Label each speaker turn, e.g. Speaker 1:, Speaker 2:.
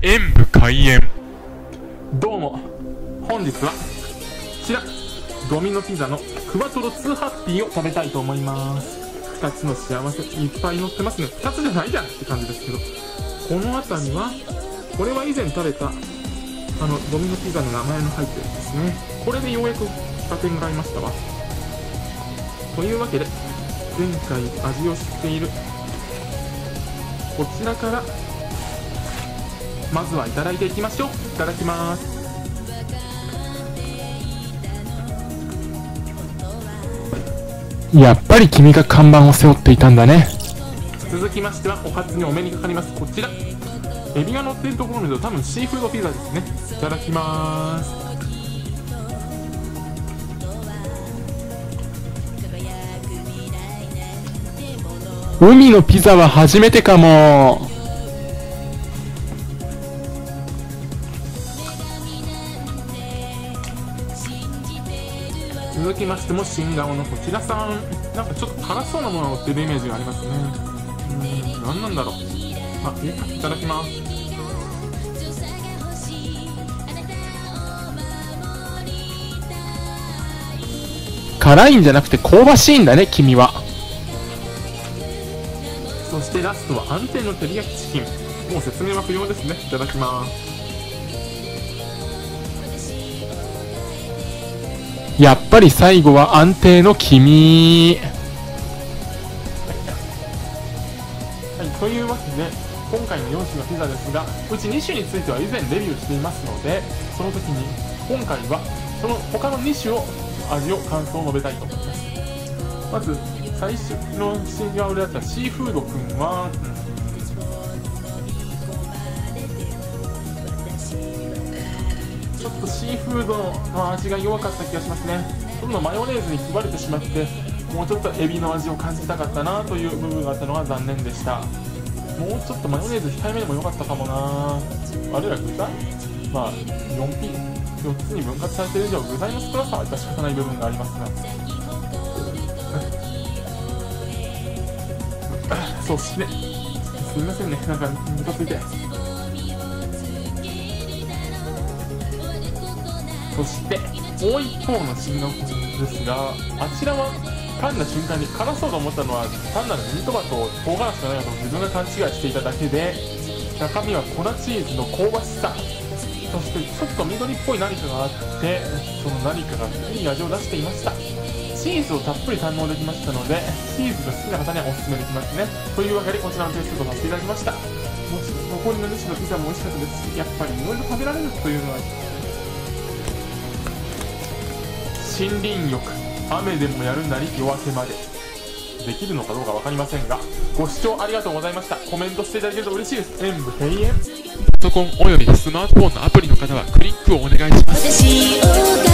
Speaker 1: 演武開演。
Speaker 2: どうも。本日はこちらドミノピザのクワトロ2ハッピーを食べたいと思います。2つの幸せいっぱい乗ってますね。2つじゃないじゃんって感じですけど。この辺りはこれは以前食べたあのドミノピザの名前の入ってるんですね。これでようやく仕掛けが合いましたわ。というわけで前回味を知っているこちらからまずはいただいていきましょう。いただきます。
Speaker 1: やっぱり君が看板を背負っていたんだね。
Speaker 2: 続きましてはおかずにお目にかかります。こちら。エビが乗っているところを見ると多分シーフードピザですね。いただきます。
Speaker 1: 海のピザは初めてかも
Speaker 2: 続きましても新顔のこちらさん。なんかちょっと辛そうなものを売ってるイメージがありますね。うん。何なんだろう。あいただきます。
Speaker 1: 辛いんじゃなくて香ばしいんだね君は。
Speaker 2: そしてラストは安定の照り焼きチキン。もう説明は不要ですね。いただきます
Speaker 1: やっぱり最後は安定の君。
Speaker 2: はい、というわけで今回の4種のピザですがうち2種については以前レビューしていますのでその時に今回はその他の2種を味を感想を述べたいと思います。まず最初の新顔であったシーフードくんは、ょっとシーフードの味が弱かった気がしますね。どんどんマヨネーズに食われてしまってもうちょっとエビの味を感じたかったなという部分があったのが残念でした。もうちょっとマヨネーズ控えめでも良かったかもな。あれら具材？まあ 4P 4つに分割されている以上具材の少なさは致し方ない部分がありますが。そしてすみませんね。なんかムカついて。そしてもう一方の新顔ですがあちらは噛んだ瞬間に辛そうと思ったのは単なるミニトマト唐辛子じゃないかと自分が勘違いしていただけで中身は粉チーズの香ばしさ。そしてちょっと緑っぽい何かがあってその何かがいい味を出していました。チーズをたっぷり堪能できましたのでチーズが好きな方にはおすすめできますね。というわけでこちらの点数とさせていただきました。もち残りの2種のピザも美味しかったですしやっぱりいろいろ食べられるというのは森林浴。雨でもやるなり夜明けまで。できるのかどうか分かりませんがご視聴ありがとうございました。コメントしていただけると嬉しいです。演武閉園。パソコンおよびスマートフォンのアプリの方はクリックをお願いします。